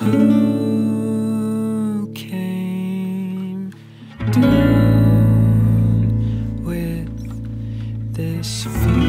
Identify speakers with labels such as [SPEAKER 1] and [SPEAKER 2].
[SPEAKER 1] Who came down with this fear?